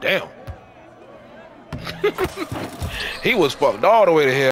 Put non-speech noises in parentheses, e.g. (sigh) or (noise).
Damn. (laughs) he was fucked all the way to hell.